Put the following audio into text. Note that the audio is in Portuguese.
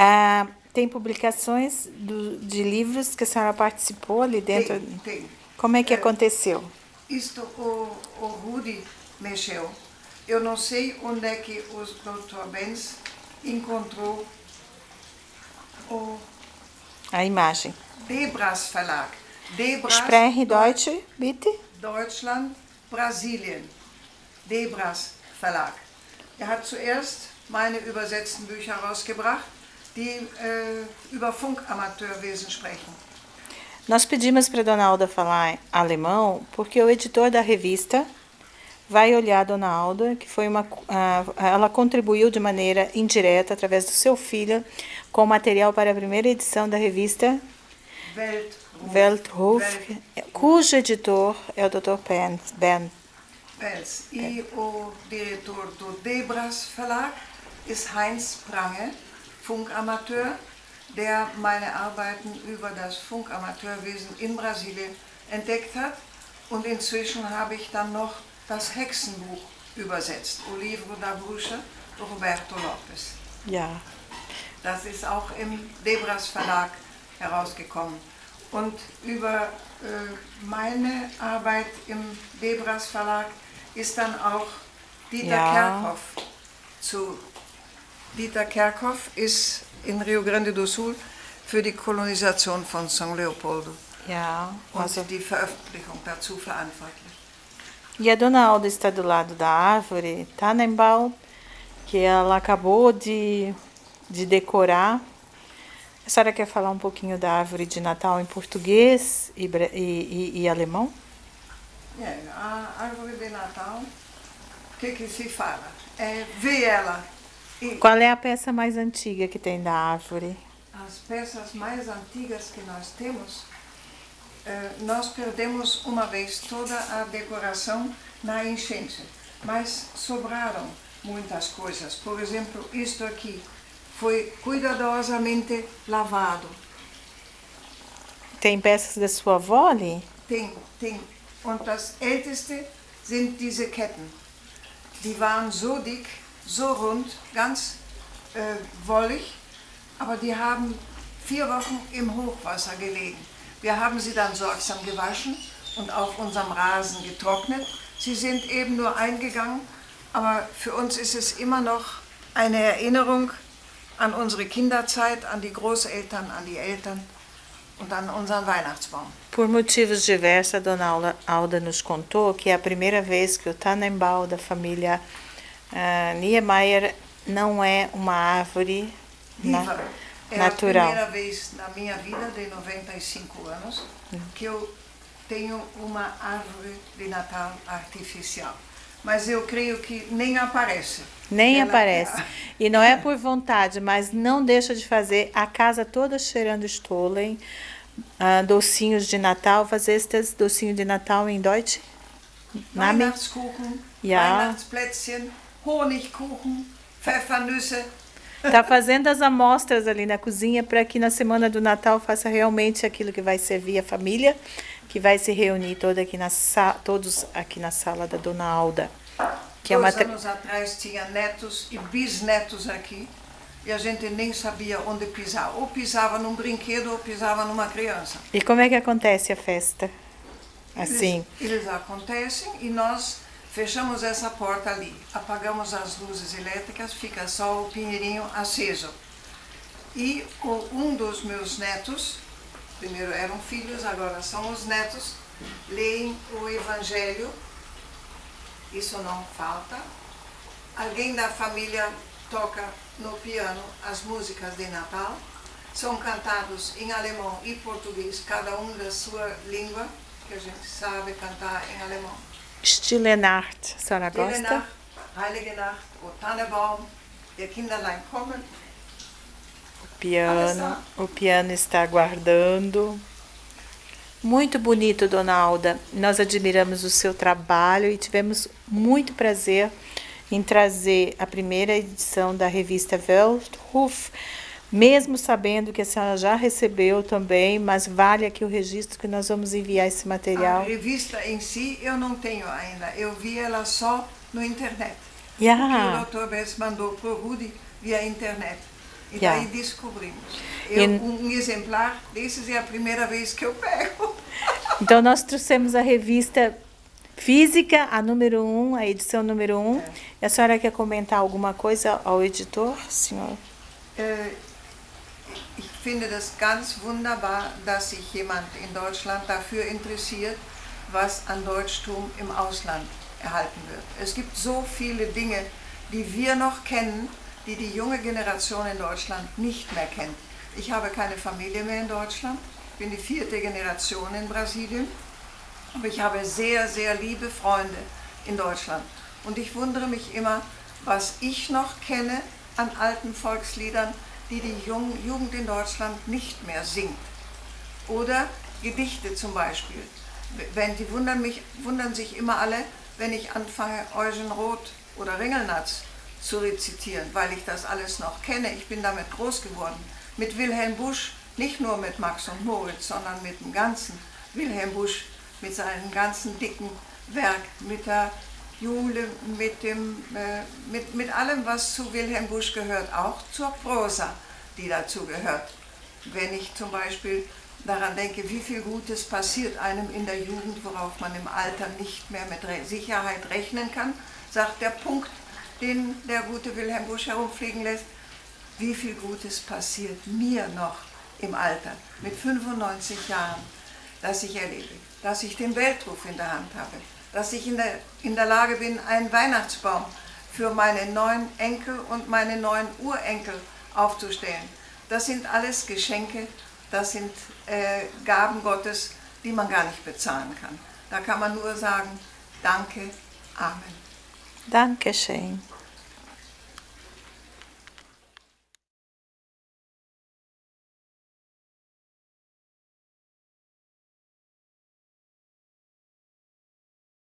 Ah, tem publicações do, de livros que a senhora participou ali dentro? Tem, tem. Como é que É. aconteceu? Isto o, o Rudi mexeu. Eu não sei onde é que o Dr. Benz encontrou o A imagem. Debras Verlag. Debras, Spreche Deu- Deutsch, bitte. Deutschland, Brasilien. Debras Verlag. Er hat zuerst meine übersetzten Bücher herausgebracht, die äh, über Funkamateurwesen sprechen. Nós pedimos para Dona Alda falar alemão porque o editor da revista vai olhar a Dona Alda, que foi uma, ah, ela contribuiu de maneira indireta através do seu filho com material para a primeira edição da revista Weltruf. Weltruf, Welt- cujo editor é o Dr. Ben. ben. Pels. E o diretor do Debras Verlag ist Heinz Prange, Funkamateur, der meine Arbeiten über das Funkamateurwesen in Brasilien entdeckt hat. Und inzwischen habe ich dann noch das Hexenbuch übersetzt, O Livro da Bruxa, Roberto Lopes. Ja. Das ist auch im Debras Verlag herausgekommen. Und über äh, meine Arbeit im Debras Verlag ist dann auch Dieter Ja. Kerkhoff zu. Dieter Kerkhoff ist in Rio Grande do Sul für die Kolonisation von São Leopoldo Ja. und Also, die Veröffentlichung dazu verantwortlich. E a Dona Alda está do lado da árvore Tannenbaum, que ela acabou de, de decorar. A senhora quer falar um pouquinho da árvore de Natal em português e, e, e- e alemão? É, a árvore de Natal, o que, que se fala? É ver ela Qual é a peça mais antiga que tem da árvore? As peças mais antigas que nós temos, eh, nós perdemos uma vez toda a decoração na enchente, mas sobraram muitas coisas. Por exemplo, isto aqui foi cuidadosamente lavado. Tem peças da sua avó ali? Tem, tem. Und das älteste sind diese Ketten. Die waren so dick, so rund, ganz äh, wollig, aber die haben vier Wochen im Hochwasser gelegen. Wir haben sie dann sorgsam gewaschen und auf unserem Rasen getrocknet. Sie sind eben nur eingegangen, aber für uns ist es immer noch eine Erinnerung an unsere Kinderzeit, an die Großeltern, an die Eltern und an unseren Weihnachtsbaum. Por motivos diversos, dona Alda nos contou que é a primeira vez que o Tannenbaum da família ah, Niemeyer não é uma árvore na-. É natural. a primeira vez na minha vida, de 95 anos, que eu tenho uma árvore de Natal artificial. Mas eu creio que nem aparece. Nem Ela- aparece. E não é por vontade, mas não deixa de fazer a casa toda cheirando Stollen, ah, docinhos de Natal. Was ist das docinho de Natal em Deutsch? Weihnachtskuchen, Ja. Weihnachtsplätzchen, Honigkuchen, Pfeffernüsse. Tá fazendo as amostras ali na cozinha para que na semana do Natal faça realmente aquilo que vai servir a família, que vai se reunir toda aqui na todos aqui na sala da Dona Alda. Que é uma Dois tra- anos atrás tinha netos e bisnetos aqui e a gente nem sabia onde pisar. Ou pisava num brinquedo ou pisava numa criança. E como é que acontece a festa? Assim. Eles, eles acontecem e nós fechamos essa porta ali, apagamos as luzes elétricas, fica só o pinheirinho aceso. E um dos meus netos, primeiro eram filhos, agora são os netos, leem o Evangelho, isso não falta. Alguém da família toca no piano as músicas de Natal, são cantados em alemão e português, cada um da sua língua, que a gente sabe cantar em alemão. Stille senhora Stille gosta? Nacht, Heilige Nacht, O Tannebaum, der Kinderlein kommen. Piano. O piano está aguardando. Muito bonito, Dona Alda. Nós admiramos o seu trabalho e tivemos muito prazer em trazer a primeira edição da revista Weltruf, mesmo sabendo que a senhora já recebeu também, mas vale aqui o registro que nós vamos enviar esse A material. revista em si eu não tenho ainda, eu vi ela só no internet. Que o Dr. Bess mandou para o Rudi via internet. E Yeah. daí descobrimos. Eu, In- um exemplar, desses é a primeira vez que eu pego. Então, nós trouxemos a revista física, a número 1, um, a edição número 1. Um. E a senhora quer comentar alguma coisa ao editor, senhor? Ich finde das ganz wunderbar, dass sich jemand in Deutschland dafür interessiert, was an Deutschtum im Ausland erhalten wird. Es gibt so viele Dinge, die wir noch kennen, die die junge Generation in Deutschland nicht mehr kennt. Ich habe keine Familie mehr in Deutschland, bin die vierte Generation in Brasilien, aber ich habe sehr, sehr liebe Freunde in Deutschland. Und ich wundere mich immer, was ich noch kenne an alten Volksliedern, die die Jugend in Deutschland nicht mehr singt. Oder Gedichte zum Beispiel. Wenn, die wundern, mich, wundern sich immer alle, wenn ich anfange, Eugen Roth oder Ringelnatz zu rezitieren, weil ich das alles noch kenne. Ich bin damit groß geworden. Mit Wilhelm Busch, nicht nur mit Max und Moritz, sondern mit dem ganzen Wilhelm Busch, mit seinem ganzen dicken Werk, mit der Jule, mit, dem, äh, mit, mit allem, was zu Wilhelm Busch gehört, auch zur Prosa, die dazu gehört. Wenn ich zum Beispiel daran denke, wie viel Gutes passiert einem in der Jugend, worauf man im Alter nicht mehr mit Re Sicherheit rechnen kann, sagt der Punkt, den der gute Wilhelm Busch herumfliegen lässt, wie viel Gutes passiert mir noch im Alter mit 95 Jahren, dass ich erlebe, dass ich den Weltruf in der Hand habe, dass ich in der, in der Lage bin, einen Weihnachtsbaum für meine neuen Enkel und meine neuen Urenkel aufzustellen. Das sind alles Geschenke, das sind äh, Gaben Gottes, die man gar nicht bezahlen kann. Da kann man nur sagen, danke, Amen. Danke schön.